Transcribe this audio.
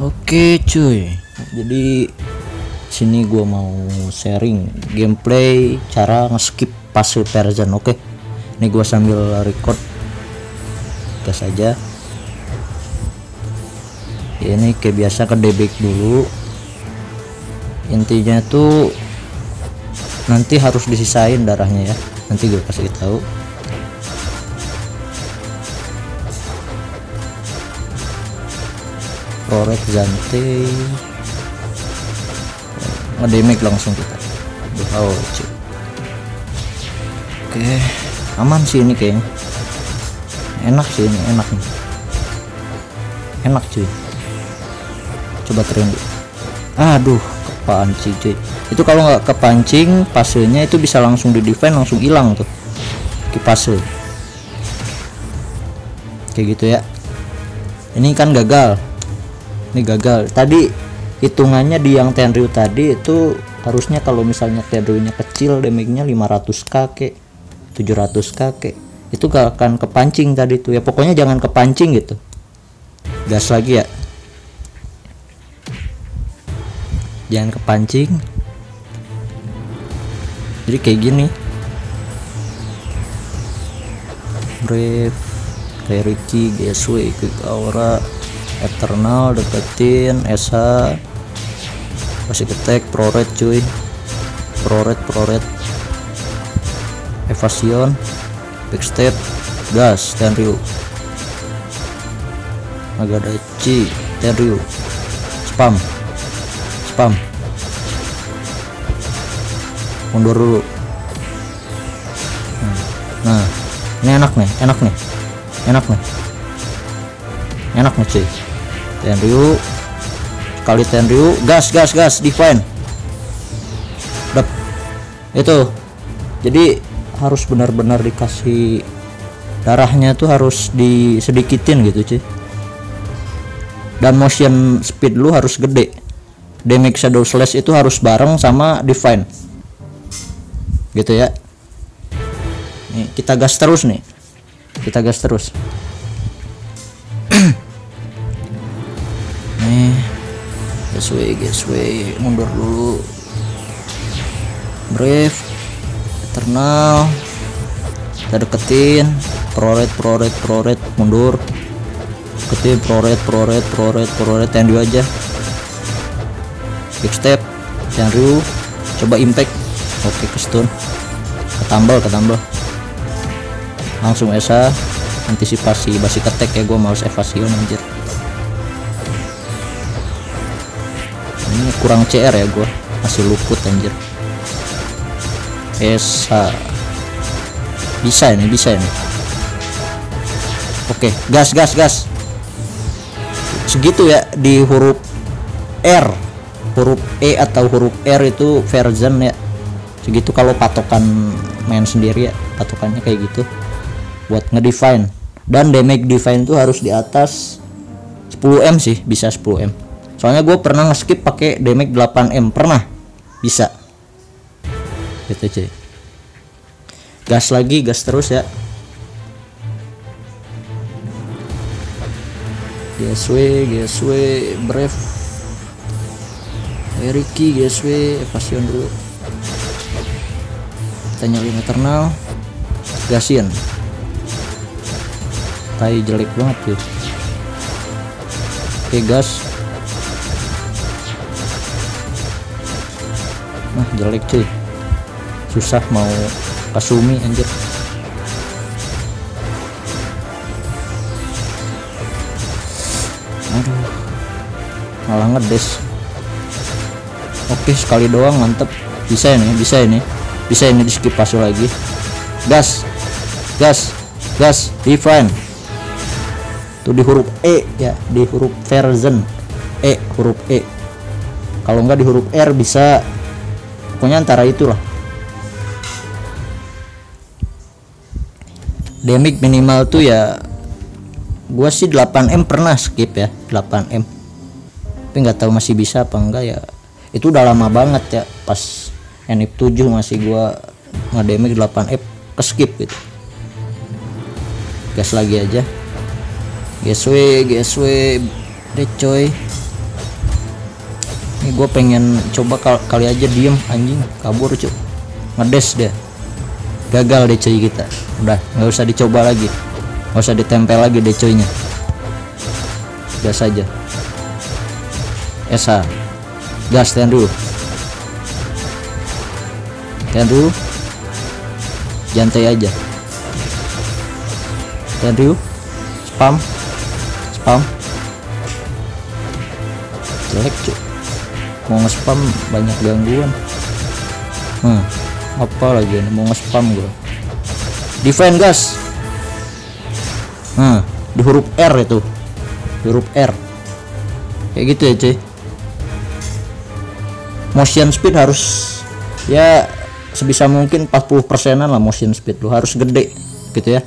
Oke cuy, jadi sini gua mau sharing gameplay cara nge-skip puzzle version. Oke, ini gua sambil record gas aja. Ini kayak biasa ke debug dulu. Intinya tuh nanti harus disisain darahnya ya. Nanti gue kasih tahu. Proret Zante ngedemik langsung kita. Wow cuy oke aman sih ini kayaknya. Enak sih ini enak nih. Enak cuy. Coba tren aduh kepancing cuy. Itu kalau nggak kepancing pasenya itu bisa langsung di defend langsung hilang tuh. Kipase. Kayak gitu ya. Ini kan gagal ini gagal. Tadi hitungannya di yang Tenryu tadi itu harusnya kalau misalnya Tenryu nya kecil damage-nya 500 kakek 700 kakek itu gak akan kepancing tadi tuh. Ya pokoknya jangan kepancing gitu. Gas lagi ya. Jangan kepancing. Jadi kayak gini. Brave kayak Ricky GSW quick aura eternal deketin Esa. Masih ketek proret cuy. Proret proret. Evasion. Backstep gas tenryu. Magadachi tenryu. Spam. Spam. Mundur dulu. Nah. Ini enak nih enak nih. Enak nih. Enak nih cuy Tenryu. Kali Tenryu. Gas gas gas. Define. Dap. itu. Jadi harus benar-benar dikasih darahnya tuh harus disedikitin gitu cuy dan motion speed lu harus gede. Damage shadow slash itu harus bareng sama define. Gitu ya. Nih kita gas terus nih. Kita gas terus nih. Gasway gasway mundur dulu. Brave eternal. Kita deketin. Proret proret proret. Mundur. Deketin proret proret proret proret. Tendu aja. Big step. Tendu coba impact. Oke ke stun ketambal ketambal. Langsung esa. Antisipasi basi ketek ya. Gue males evasion anjir kurang CR ya gua. Masih luput anjir. Esa bisa ini bisa ini. Oke gas gas gas. Segitu ya di huruf R. Huruf E atau huruf R itu version ya. Segitu kalau patokan main sendiri ya. Patokannya kayak gitu. Buat ngedefine. Dan damage define tuh harus di atas 10m sih bisa 10m soalnya gue pernah nge-skip pakai damage 8m pernah? Bisa. Gitu cuy. Gas lagi gas terus ya. GSW GSW Brave Eriki GSW evasion dulu. Kita nyalin eternal. Gasin tai jelek banget tuh oke gas nah jelek cuy. Susah mau kasumi anjir. Malah ngedes. Oke sekali doang mantep. Bisa ini bisa ini. Bisa ini di skip pasu lagi. Gas. Gas. Gas. Define tuh di huruf E ya. Di huruf version E huruf E. Kalau enggak di huruf R bisa pokoknya antara itulah. Damage minimal tuh ya gua sih 8M pernah skip ya 8M tapi nggak tahu masih bisa apa enggak ya. Itu udah lama banget ya pas NIP 7 masih gua ngedamage 8F ke skip gitu. Gas lagi aja. GSW GSW deh coy gue pengen coba kal- kali aja diem anjing. Kabur cuy ngedes dia. Gagal deh cuy kita. Udah nggak usah dicoba lagi. Nggak usah ditempel lagi deh cuy-nya gas aja. Esa. Gas ten dulu. Ten dulu. Jantai aja. Ten dulu. Spam. Spam. Jelek cuy mau nge-spam banyak gangguan. Hmm, apa lagi ini? Mau nge-spam gua. Defend gas hmm, di huruf R itu. Di huruf R. Kayak gitu ya cuy. Motion speed harus ya sebisa mungkin 40 persenan lah motion speed lu. Harus gede gitu ya